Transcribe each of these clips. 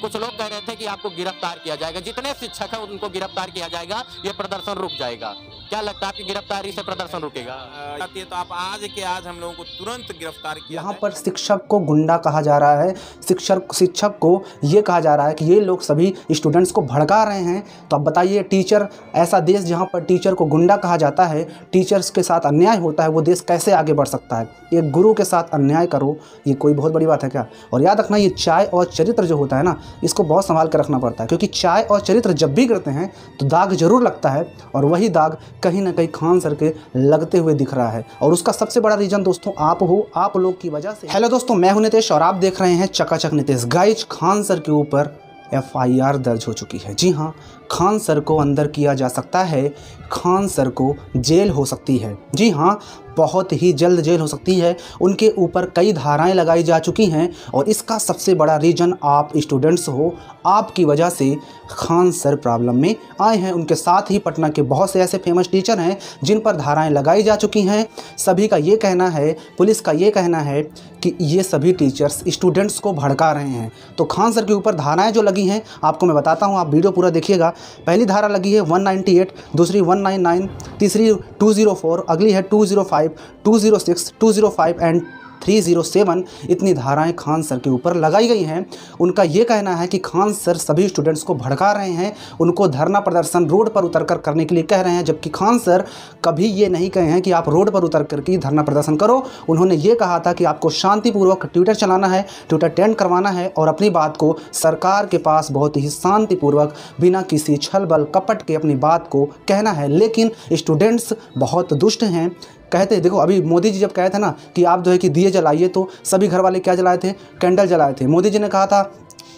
कुछ लोग कह रहे थे कि आपको गिरफ़्तार किया जाएगा। जितने शिक्षक हैं उनको गिरफ़्तार किया जाएगा। ये प्रदर्शन रुक जाएगा। क्या लगता है आपकी गिरफ्तारी से प्रदर्शन रुकेगा? तो आप आज के आज हम लोगों को तुरंत गिरफ़्तार किया यहाँ पर शिक्षक को गुंडा कहा जा रहा है। शिक्षक शिक्षक को ये कहा जा रहा है कि ये लोग सभी स्टूडेंट्स को भड़का रहे हैं। तो अब बताइए टीचर ऐसा देश जहाँ पर टीचर को गुंडा कहा जाता है टीचर्स के साथ अन्याय होता है वो देश कैसे आगे बढ़ सकता है? एक गुरु के साथ अन्याय करो ये कोई बहुत बड़ी बात है क्या? और याद रखना ये चाय और चरित्र जो होता है ना, इसको बहुत संभाल कर रखना पड़ता है। क्योंकि चाय और चरित्र जब भी गिरते हैं तो दाग ज़रूर लगता है और वही दाग कहीं ना कहीं खान सर के लगते हुए दिख रहा है। और उसका सबसे बड़ा रीजन दोस्तों, आप हो, आप लोग की वजह से। हेलो दोस्तों, मैं हूँ नितेश और आप देख रहे हैं चकाचक नितेश। गाइज़, खान सर के ऊपर एफआईआर दर्ज हो चुकी है। जी हाँ खान सर को अंदर किया जा सकता है, खान सर को जेल हो सकती है। जी हाँ बहुत ही जल्द जेल हो सकती है। उनके ऊपर कई धाराएँ लगाई जा चुकी हैं और इसका सबसे बड़ा रीज़न आप स्टूडेंट्स हो, आपकी वजह से खान सर प्रॉब्लम में आए हैं। उनके साथ ही पटना के बहुत से ऐसे फ़ेमस टीचर हैं जिन पर धाराएँ लगाई जा चुकी हैं। सभी का ये कहना है, पुलिस का ये कहना है कि ये सभी टीचर्स स्टूडेंट्स को भड़का रहे हैं। तो खान सर के ऊपर धाराएँ जो लगी हैं, आपको मैं बताता हूँ, आप वीडियो पूरा देखिएगा। पहली धारा लगी है 198 दूसरी 199 तीसरी 204 अगली है 205 206 205 एंड 307 इतनी धाराएँ खान सर के ऊपर लगाई गई हैं। उनका ये कहना है कि खान सर सभी स्टूडेंट्स को भड़का रहे हैं। उनको धरना प्रदर्शन रोड पर उतर कर करने के लिए कह रहे हैं, जबकि खान सर कभी ये नहीं कहे हैं कि आप रोड पर उतर कर के धरना प्रदर्शन करो। उन्होंने ये कहा था कि आपको शांतिपूर्वक ट्विटर चलाना है ट्विटर टेंड करवाना है और अपनी बात को सरकार के पास बहुत ही शांतिपूर्वक, बिना किसी छल बल कपट के अपनी बात को कहना है। लेकिन स्टूडेंट्स बहुत दुष्ट हैं। कहते, देखो, अभी मोदी जी जब कहे थे ना कि आप जो है कि दिए जलाइए तो सभी घर वाले क्या जलाए थे? कैंडल जलाए थे। मोदी जी ने कहा था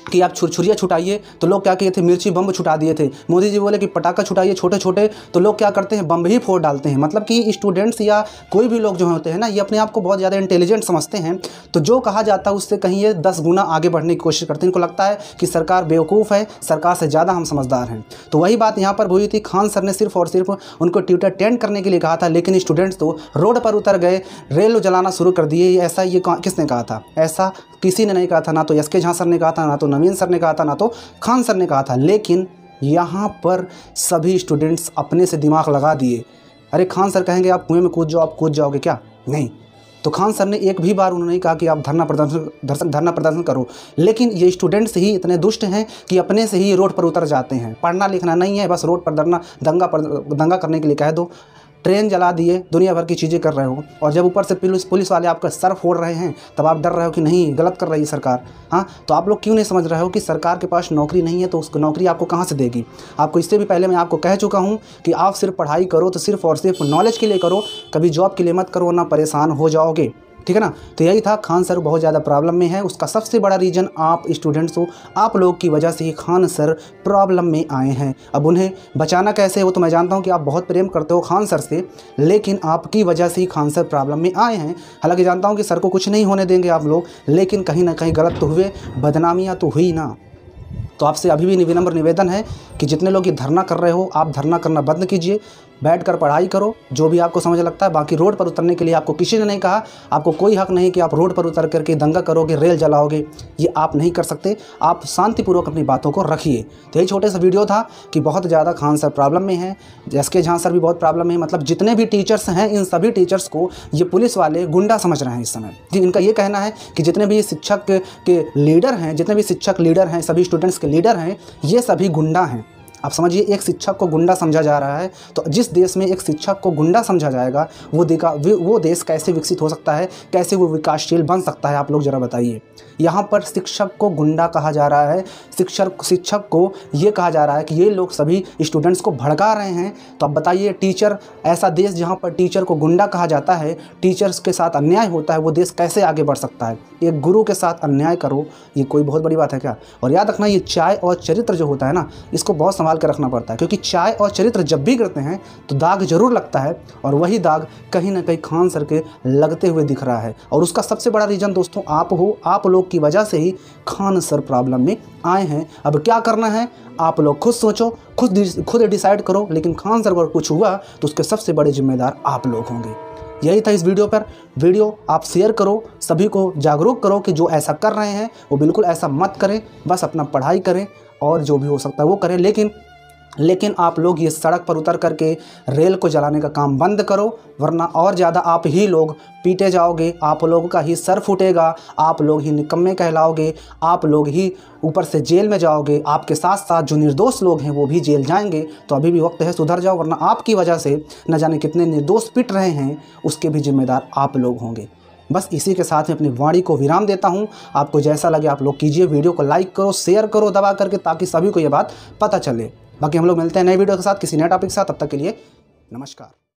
कि आप छुरछुरिया छुटाइए। तो लोग क्या किए थे? मिर्ची बम छुटा दिए थे। मोदी जी बोले कि पटाखा छुटाइए छोटे छोटे तो लोग क्या करते हैं? बम ही फोड़ डालते हैं। मतलब कि स्टूडेंट्स या कोई भी लोग जो होते हैं ना, ये अपने आप को बहुत ज़्यादा इंटेलिजेंट समझते हैं। तो जो कहा जाता है, उससे कहीं ये दस गुना आगे बढ़ने की कोशिश करते हैं। इनको लगता है कि सरकार बेवकूफ़ है, सरकार से ज़्यादा हम समझदार हैं। तो वही बात यहाँ पर हुई थी। खान सर ने सिर्फ़ और सिर्फ़ उनको ट्विटर टेंड करने के लिए कहा था, लेकिन स्टूडेंट्स तो रोड पर उतर गए, रेल जलाना शुरू कर दिए। ऐसा ये किसने कहा था? ऐसा किसी ने नहीं कहा था, ना तो एस के झा सर ने कहा था, ना तो नवीन सर ने कहा था, ना तो खान सर ने कहा था। लेकिन यहाँ पर सभी स्टूडेंट्स अपने से दिमाग लगा दिए। अरे खान सर कहेंगे, आप कुएँ में कूद जाओ, आप कूद जाओगे क्या? नहीं। तो खान सर ने एक भी बार उन्होंने नहीं कहा कि आप धरना प्रदर्शन धरना प्रदर्शन करो। लेकिन ये स्टूडेंट्स ही इतने दुष्ट हैं कि अपने से ही रोड पर उतर जाते हैं। पढ़ना लिखना नहीं है, बस रोड पर धरना, दंगा पर, दंगा करने के लिए कह दो। ट्रेन जला दिए दुनिया भर की चीज़ें कर रहे हो। और जब ऊपर से पुलिस पुलिस वाले आपका सर फोड़ रहे हैं, तब आप डर रहे हो कि नहीं, गलत कर रही है सरकार। हाँ तो आप लोग क्यों नहीं समझ रहे हो कि सरकार के पास नौकरी नहीं है तो उसको नौकरी आपको कहाँ से देगी? आपको इससे भी पहले मैं आपको कह चुका हूँ कि आप सिर्फ़ पढ़ाई करो तो सिर्फ़ और सिर्फ़ नॉलेज के लिए करो, कभी जॉब के लिए मत करो ना परेशान हो जाओगे। ठीक है ना? तो यही था, खान सर बहुत ज़्यादा प्रॉब्लम में है। उसका सबसे बड़ा रीज़न आप स्टूडेंट्स हो, आप लोग की वजह से ही खान सर प्रॉब्लम में आए हैं। अब उन्हें बचाना कैसे हो तो मैं जानता हूँ कि आप बहुत प्रेम करते हो खान सर से, लेकिन आपकी वजह से ही खान सर प्रॉब्लम में आए हैं। हालाँकि जानता हूँ कि सर को कुछ नहीं होने देंगे आप लोग, लेकिन कहीं ना कहीं गलत तो हुए, बदनामियाँ तो हुई ना। तो आपसे अभी भी विनम्र निवेदन है कि जितने लोग ये धरना कर रहे हो, आप धरना करना बंद कीजिए। बैठ कर पढ़ाई करो, जो भी आपको समझ लगता है, बाकी रोड पर उतरने के लिए आपको किसी ने नहीं कहा, आपको कोई हक नहीं कि आप रोड पर उतर करके दंगा करोगे, रेल जलाओगे, ये आप नहीं कर सकते। आप शांतिपूर्वक अपनी बातों को रखिए। तो यही छोटे सा वीडियो था कि बहुत ज़्यादा खान सर प्रॉब्लम में है एस के झा सर भी बहुत प्रॉब्लम है मतलब जितने भी टीचर्स हैं, इन सभी टीचर्स को ये पुलिस वाले गुंडा समझ रहे हैं इस समय। इनका ये कहना है कि जितने भी शिक्षक के लीडर हैं, जितने भी शिक्षक लीडर हैं, सभी स्टूडेंट्स के लीडर हैं, ये सभी गुंडा हैं। आप समझिए, एक शिक्षक को गुंडा समझा जा रहा है तो जिस देश में एक शिक्षक को गुंडा समझा जाएगा, वो देखा, वो देश कैसे विकसित हो सकता है, कैसे वो विकासशील बन सकता है, आप लोग ज़रा बताइए। यहाँ पर शिक्षक को गुंडा कहा जा रहा है, शिक्षक शिक्षक को ये कहा जा रहा है कि ये लोग सभी स्टूडेंट्स को भड़का रहे हैं। तो अब बताइए, टीचर, ऐसा देश जहाँ पर टीचर को गुंडा कहा जाता है, टीचर्स के साथ अन्याय होता है, वो देश कैसे आगे बढ़ सकता है? एक गुरु के साथ अन्याय करो, ये कोई बहुत बड़ी बात है क्या? और याद रखना, ये चाय और चरित्र जो होता है ना, इसको बहुत संभाल कर रखना पड़ता है। क्योंकि चाय और चरित्र जब भी गिरते हैं तो दाग ज़रूर लगता है और वही दाग कहीं ना कहीं खान सर के लगते हुए दिख रहा है। और उसका सबसे बड़ा रीज़न दोस्तों, आप हो, आप लोग की वजह से ही खान सर प्रॉब्लम में आए हैं। अब क्या करना है? आप लोग खुद सोचो, खुद खुद डिसाइड करो, लेकिन खान सर अगर कुछ हुआ तो उसके सबसे बड़े जिम्मेदार आप लोग होंगे। यही था इस वीडियो पर। वीडियो आप शेयर करो, सभी को जागरूक करो कि जो ऐसा कर रहे हैं, वो बिल्कुल ऐसा मत करें, बस अपना पढ़ाई करें और जो भी हो सकता है वो करें। लेकिन लेकिन आप लोग ये सड़क पर उतर करके रेल को जलाने का काम बंद करो, वरना और ज़्यादा आप ही लोग पीटे जाओगे, आप लोगों का ही सर फूटेगा, आप लोग ही निकम्मे कहलाओगे, आप लोग ही ऊपर से जेल में जाओगे, आपके साथ साथ जो निर्दोष लोग हैं वो भी जेल जाएँगे। तो अभी भी वक्त है, सुधर जाओ, वरना आपकी वजह से न जाने कितने निर्दोष पिट रहे हैं, उसके भी जिम्मेदार आप लोग होंगे। बस इसी के साथ मैं अपनी वाणी को विराम देता हूँ। आपको जैसा लगे आप लोग कीजिए, वीडियो को लाइक करो शेयर करो, दबा करके ताकि सभी को ये बात पता चले। बाकी हम लोग मिलते हैं नए वीडियो के साथ, किसी नए टॉपिक के साथ, तब तक के लिए नमस्कार।